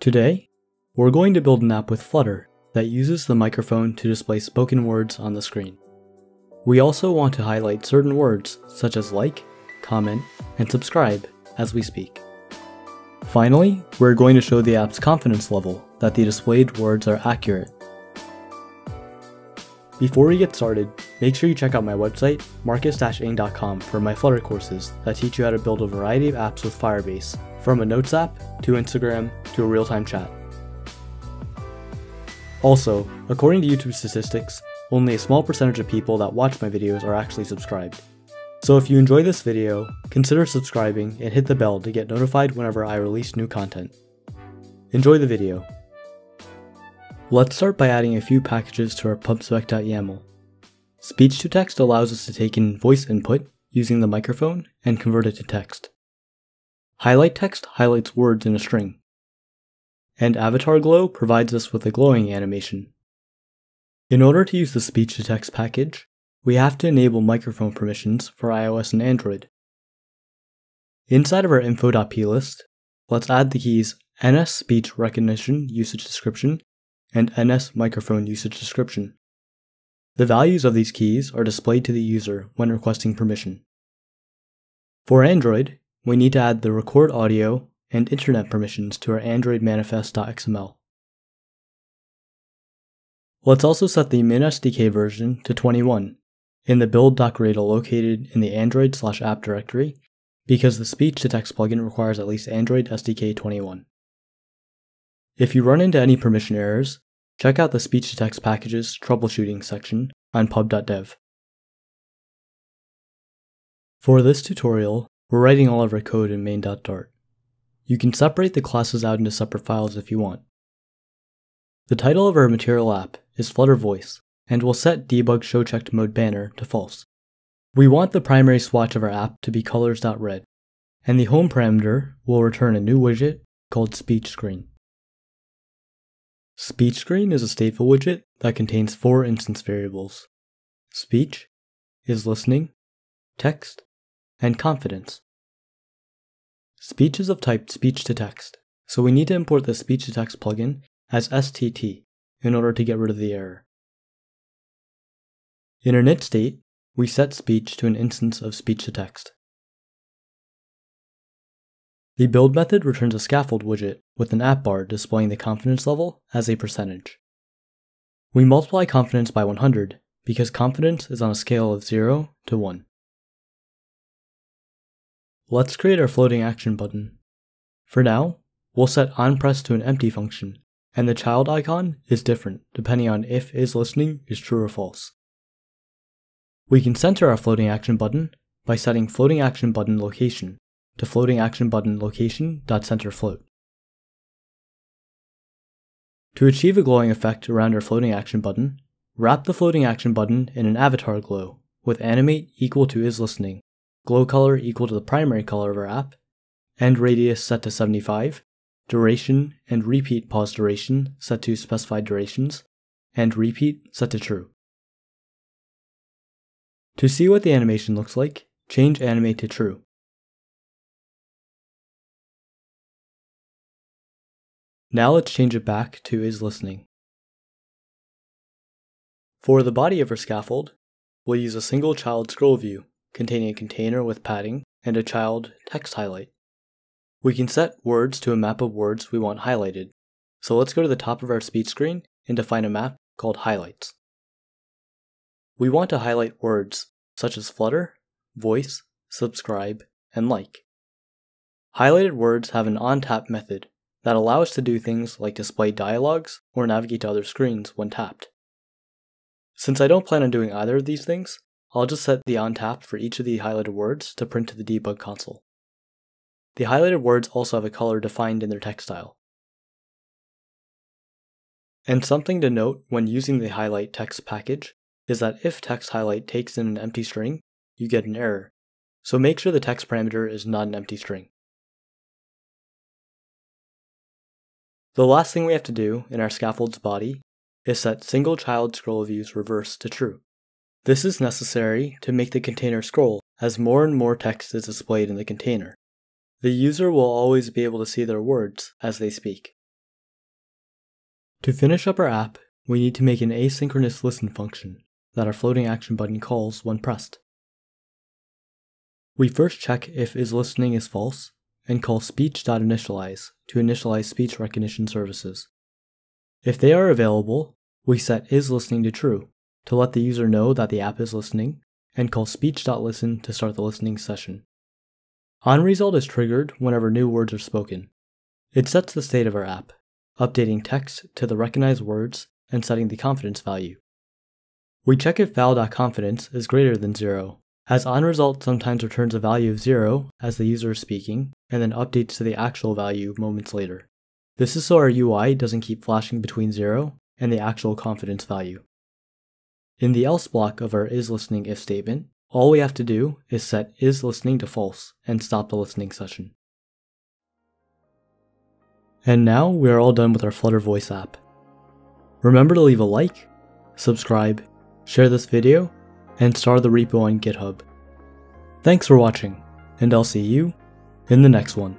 Today, we're going to build an app with Flutter that uses the microphone to display spoken words on the screen. We also want to highlight certain words such as like, comment, and subscribe as we speak. Finally, we're going to show the app's confidence level that the displayed words are accurate. Before we get started, make sure you check out my website, marcusng.com for my Flutter courses that teach you how to build a variety of apps with Firebase, from a Notes app, to Instagram, to a real-time chat. Also, according to YouTube statistics, only a small percentage of people that watch my videos are actually subscribed. So if you enjoy this video, consider subscribing and hit the bell to get notified whenever I release new content. Enjoy the video. Let's start by adding a few packages to our pubspec.yaml. Speech to text allows us to take in voice input using the microphone and convert it to text. Highlight text highlights words in a string. And avatar glow provides us with a glowing animation. In order to use the speech to text package, we have to enable microphone permissions for iOS and Android. Inside of our info.plist, let's add the keys NS speech recognition usage description and NS microphone usage description. The values of these keys are displayed to the user when requesting permission. For Android, we need to add the record audio and internet permissions to our Android manifest.xml. Let's also set the MinSDK version to 21 in the build.gradle located in the Android slash app directory because the speech to text plugin requires at least Android SDK 21. If you run into any permission errors, check out the speech to text packages troubleshooting section on pub.dev. For this tutorial, we're writing all of our code in main.dart. You can separate the classes out into separate files if you want. The title of our material app is Flutter Voice, and we'll set debug show checked mode banner to false. We want the primary swatch of our app to be colors.red, and the home parameter will return a new widget called speech screen. Speech screen is a stateful widget that contains four instance variables speech, is listening, text, and confidence. Speech is of type speech to text, so we need to import the speech to text plugin as STT in order to get rid of the error. In our init state, we set speech to an instance of speech to text. The build method returns a scaffold widget with an app bar displaying the confidence level as a percentage. We multiply confidence by 100 because confidence is on a scale of 0 to 1. Let's create our floating action button. For now, we'll set onPress to an empty function, and the child icon is different depending on if is listening is true or false. We can center our floating action button by setting floating action button location to floating action button location.centerFloat. To achieve a glowing effect around our floating action button, wrap the floating action button in an avatar glow with animate equal to is listening, glow color equal to the primary color of our app, end radius set to 75, duration and repeat pause duration set to specified durations, and repeat set to true. To see what the animation looks like, change animate to true. Now let's change it back to is listening. For the body of our scaffold, we'll use a single child scroll view containing a container with padding and a child text highlight. We can set words to a map of words we want highlighted, so let's go to the top of our speech screen and define a map called highlights. We want to highlight words such as flutter, voice, subscribe, and like. Highlighted words have an on tap method that allow us to do things like display dialogues or navigate to other screens when tapped. Since I don't plan on doing either of these things, I'll just set the on tap for each of the highlighted words to print to the debug console. The highlighted words also have a color defined in their text style. And something to note when using the highlight text package is that if text highlight takes in an empty string, you get an error, so make sure the text parameter is not an empty string. The last thing we have to do in our scaffold's body is set single child scroll views reverse to true. This is necessary to make the container scroll as more and more text is displayed in the container. The user will always be able to see their words as they speak. To finish up our app, we need to make an asynchronous listen function that our floating action button calls when pressed. We first check if isListening is false and call speech.initialize to initialize speech recognition services. If they are available, we set isListening to true to let the user know that the app is listening and call speech.listen to start the listening session. OnResult is triggered whenever new words are spoken. It sets the state of our app, updating text to the recognized words and setting the confidence value. We check if val.confidence is greater than 0, as onResult sometimes returns a value of 0 as the user is speaking and then updates to the actual value moments later. This is so our UI doesn't keep flashing between 0 and the actual confidence value. In the else block of our isListening if statement, all we have to do is set isListening to false and stop the listening session. And now we are all done with our Flutter Voice app. Remember to leave a like, subscribe, share this video, and star the repo on GitHub. Thanks for watching, and I'll see you in the next one.